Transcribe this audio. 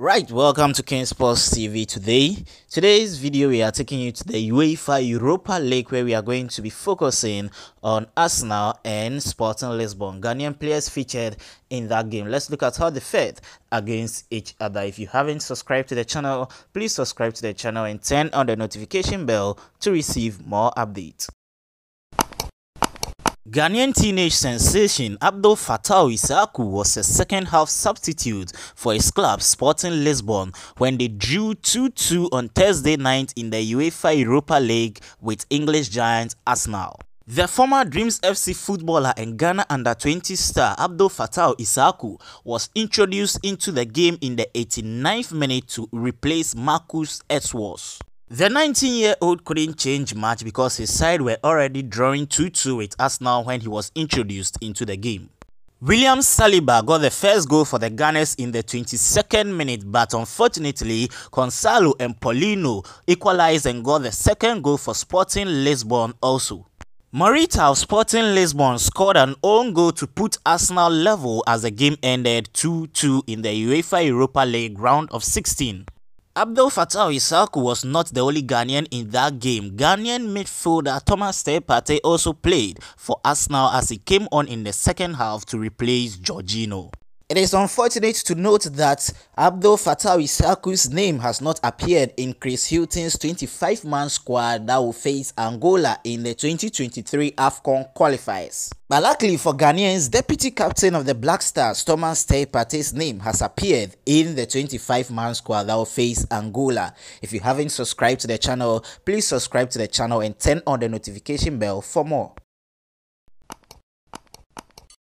Right, welcome to King Sports TV today. Today's video we are taking you to the UEFA Europa League where we are going to be focusing on Arsenal and Sporting Lisbon. Ghanaian players featured in that game. Let's look at how they fared against each other. If you haven't subscribed to the channel, please subscribe to the channel and turn on the notification bell to receive more updates. Ghanaian teenage sensation Abdul Fattah Issahaku was a second-half substitute for his club Sporting Lisbon when they drew 2-2 on Thursday night in the UEFA Europa League with English giant Arsenal. The former Dreams FC footballer and Ghana under-20 star Abdul Fattah Issahaku was introduced into the game in the 89th minute to replace Marcus Edwards. The 19-year-old couldn't change much because his side were already drawing 2-2 with Arsenal when he was introduced into the game. William Saliba got the first goal for the Gunners in the 22nd minute but unfortunately Gonçalo and Paulinho equalized and got the second goal for Sporting Lisbon also. Morita of Sporting Lisbon scored an own goal to put Arsenal level as the game ended 2-2 in the UEFA Europa League round of 16. Abdul Fatawu Issahaku was not the only Ghanaian in that game. Ghanaian midfielder Thomas Partey also played for Arsenal as he came on in the second half to replace Jorginho. It is unfortunate to note that Abdul Fatawu Issahaku's name has not appeared in Chris Hughton's 25-man squad that will face Angola in the 2023 AFCON qualifiers. But luckily for Ghanaians, deputy captain of the Black Stars, Thomas Partey's name has appeared in the 25-man squad that will face Angola. If you haven't subscribed to the channel, please subscribe to the channel and turn on the notification bell for more.